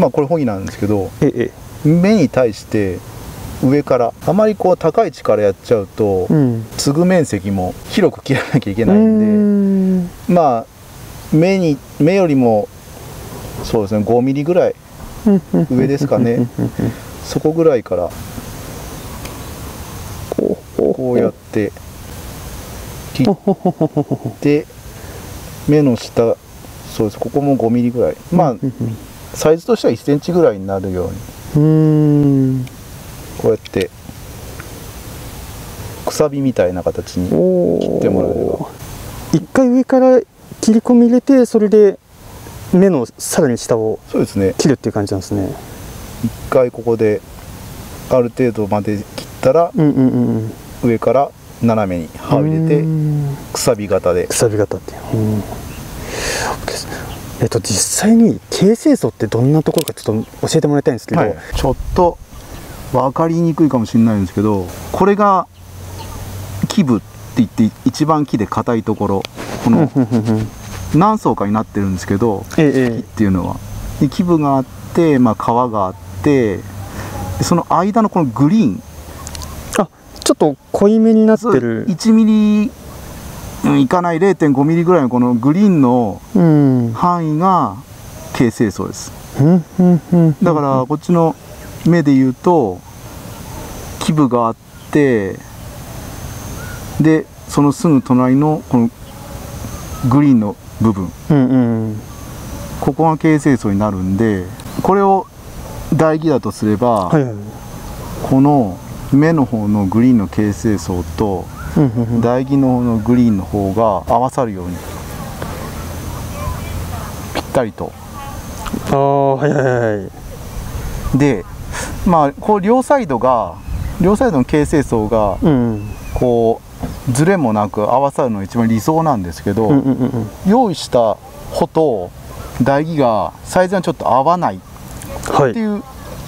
まあこれホギなんですけどええ。目に対して上からあまりこう高い位置からやっちゃうと、うん。継ぐ面積も広く切らなきゃいけうないんでん。まあ目に目よりもそうですね5ミリぐらい上ですかね。そこぐらいからこうこうやって切って目の下そうです。ここも5ミリぐらい。まあサイズとしては1センチぐらいになるように。うん。こうやってくさびみたいな形にお切ってもらえれば。一回上から切り込み入れてそれで目のさらに下をそうですね。切るっていう感じなんですね。一回ここである程度まで切ったらうんうんうんうん。上から斜めに刃を入れてうん。くさび型で。くさび型っていう、うんえっと実際に形成層ってどんなところかちょっと教えてもらいたいんですけど、はい、ちょっと分かりにくいかもしれないんですけどこれが基部って言って一番木で硬いところこの何層かになってるんですけど木っていうのは。で基部があって、まあ、皮があってでその間のこのグリーン。えあちょっと濃いめになってる。1ミリうんいかない0.5ミリぐらいのこのグリーンのうん。範囲が形成層です。だからこっちの目で言うと基部があってでそのすぐ隣のこのグリーンの部分。うんうん。ここが形成層になるんでこれを唾液だとすれば、はいはいこの目の方のグリーンの形成層とうんうんうん。唾液の方のグリーンの方が合わさるようにぴったりと。ああはいはいはいでまあこう両サイドが両サイドの形成層がうん。こうズレもなく合わさるのが一番理想なんですけど、うんうんうんうん。用意した穂と唾液がサイズがちょっと合わないっはいてい。う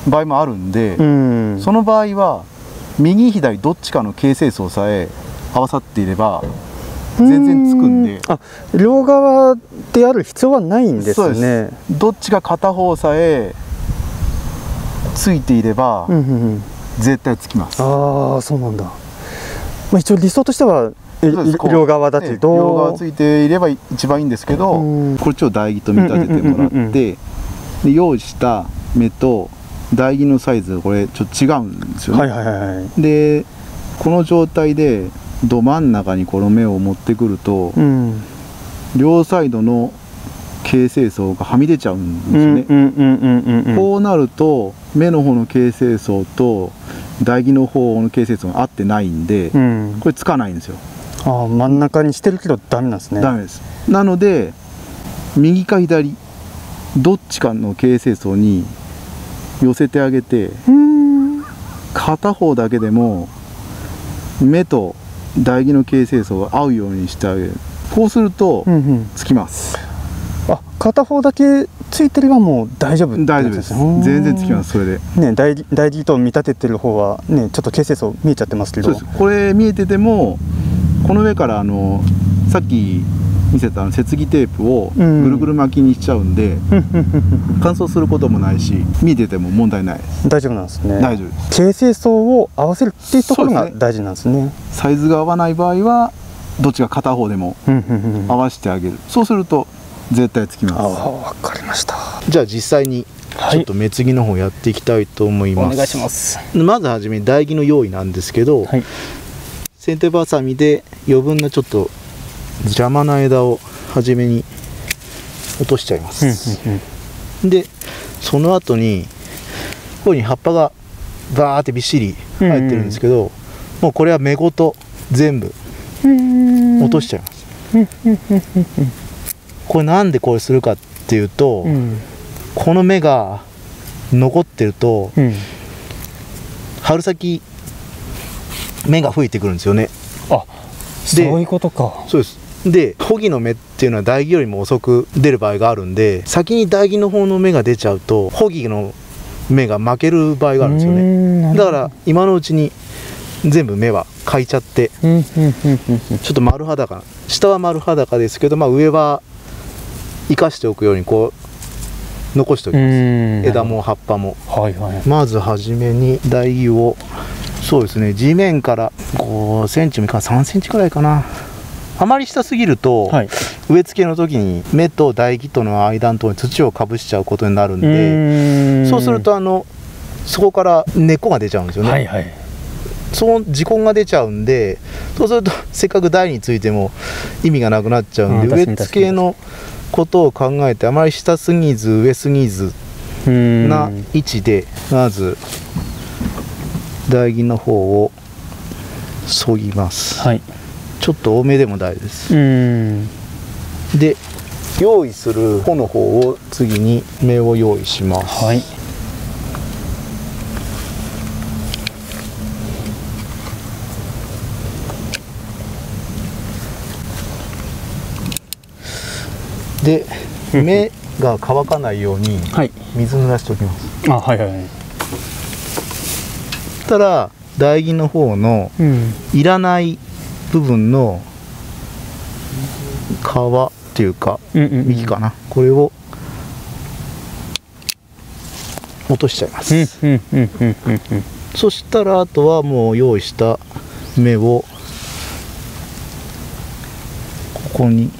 場合もあるんで、うん。その場合は右左どっちかの形成層さえ合わさっていれば全然つくんで。両側である必要はないんですそうねです。どっちが片方さえついていればうんうんうん。絶対つきます、ああそうなんだ、まあ、一応理想としては両側だけねど、両側ついていれば一番いいんですけど、うん。これちょっと唾液と見立ててもらってで用意した目と唾液のサイズこれちょっと違うんですよね、はいはいはいはい。でこの状態でど真ん中にこの目を持ってくると、うん。両サイドの形成層がはみ出ちゃうんですよね、こうなると目の方の形成層と唾液の方の形成層が合ってないんで、うん。これつかないんですよ。ああ真ん中にしてるけどダメなんですね。ダメです。なので右か左どっちかの形成層に寄せてあげてうん。片方だけでも目と唾液の形成層が合うようにしてあげる。こうするとうんうん。つきます、あ片方だけついてればもう大丈夫大丈夫です。全然つきますそれで。ね大事大事と見立ててる方はねちょっと形成層見えちゃってますけど。そうです。これ見えててもこの上からあのさっき見せたあの接ぎテープをうん。ぐるぐる巻きにしちゃうんで、乾燥することもないし見えてても問題ないです。大丈夫なんですね。大丈夫です。形成層を合わせるっていうところが大事なんですね。サイズが合わない場合はどっちが片方でも合わせてあげる。そうすると絶対つきあまわかりました。すじゃあ実際にはい。ちょっと目継ぎの方やっていきたいと思います、お願いします。まずはじめ唾液の用意なんですけど、はい。先手バサミで余分なちょっと邪魔な枝を初めに落としちゃいます、うんうんでその後にここに葉っぱがバーってびっしり生えてるんですけど、もうこれは芽ごと全部うん。落としちゃいます、これなんでこれするかっていうと、うんこの芽が残ってるとうん春先芽が吹いてくるんですよね。あそういうことか。そうですでホギの芽っていうのは唾液よりも遅く出る場合があるんで先に唾液の方の芽が出ちゃうとホギの芽が負ける場合があるんですよね。ねだから今のうちに全部芽はかいちゃってちょっと丸裸下は丸裸ですけど、まあ、上は生かしておくようにこう残しておきます、ん枝も葉っぱも。はいはい。まずはじめに台木をそうですね地面から5センチもいか3センチくらいかなあまり下すぎると、はい。植え付けの時に芽と台木との間のところに土をかぶしちゃうことになるんうでそうするとあのそこから根っこが出ちゃうんですよね、はいはい。その時根が出ちゃうんでそうするとせっかく台についても意味がなくなっちゃうんで植え付けのことを考えてあまり下すぎず上すぎずな位置でまず台木の方をそぎます、はいちょっと多めでも大丈夫です。うーん。で用意する穂の方を次に芽を用意します。はい。で芽が乾かないようにはい。水濡らしておきます。あはいはいはい。そしたら台木の方のうん。いらない部分の皮っていうかうんうんうん。幹かな。これを落としちゃいます、そしたらあとはもう用意した芽をここに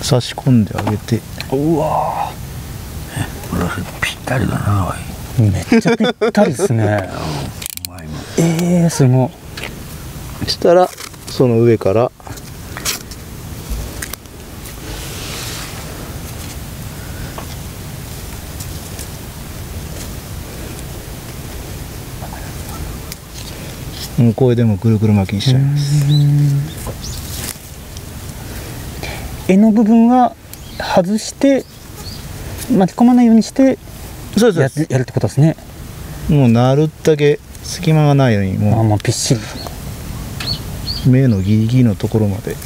差し込んであげて。うわこれはぴったりだなめっちゃぴったりですね。うまいも。んえー、すごいそしたらその上からもうこれでもぐるぐる巻きにしちゃいます。柄の部分は外して巻き込まないようにしてやそうですやるってことですね。もうなるだけ隙間がないようにあももうぴっしり。う目のギリギリのところまで。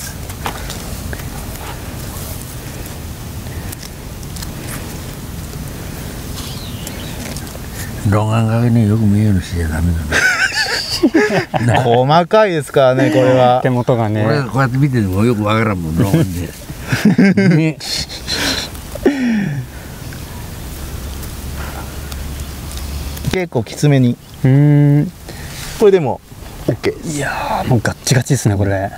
老眼鏡によく見えるしちゃダメだね。細かいですからねこれは。手元がね。こうやって見ててもよくわからんもん 老眼で。ね。結構きつめに。うーん。これでも OK いやーもうガッチガチですねこれ。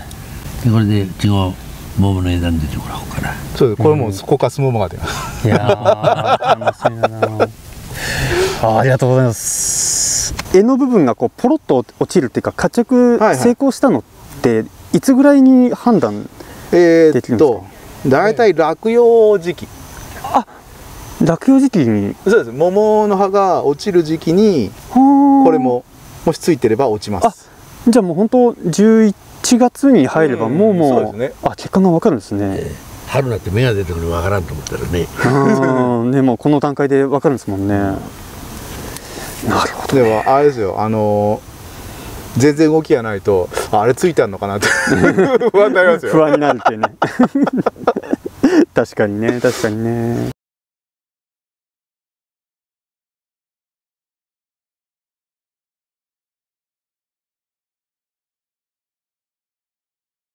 でこれで違う桃の枝に出てもらおうかな。そうです。これもうそこからスモモが出ます。いやー 楽しみだなあーありがとうございます。柄の部分がこうポロッと落ちるっていうか活着成功したのっていつぐらいに判断えできるんですか？ーっと大体落葉時期。落葉時期に。そうです。桃の葉が落ちる時期にここれももしついてれば落ちますじゃあもう本当11月に入ればうん。もうもう,、そうですね。あ結果が分かるんですね。春になって芽が出てくるのわからんと思ったらね。うん。ねもうこの段階で分かるんですもんね。なるほどでもあれですよ。あのー全然動きがないとああれついてあんのかなって。不安になりますよ。不安になるって いうね。確かにね確かにね